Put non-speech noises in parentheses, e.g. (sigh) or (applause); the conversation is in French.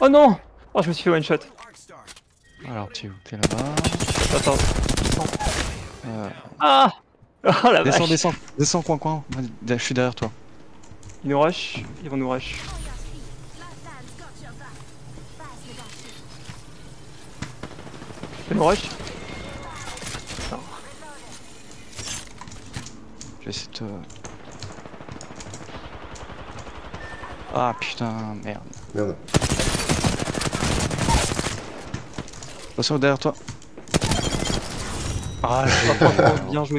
Oh non Oh, je me suis fait one shot. Alors, tu es où? T'es là-bas. Attends. Euh, Ah Oh la descends, vache descends, descends, coin, coin. Je suis derrière toi. Ils nous rush, ils vont nous rush. Ils nous rush Je vais essayer de te. Ah putain, merde. Merde. Attention derrière toi. Ah, (laughs) bien joué.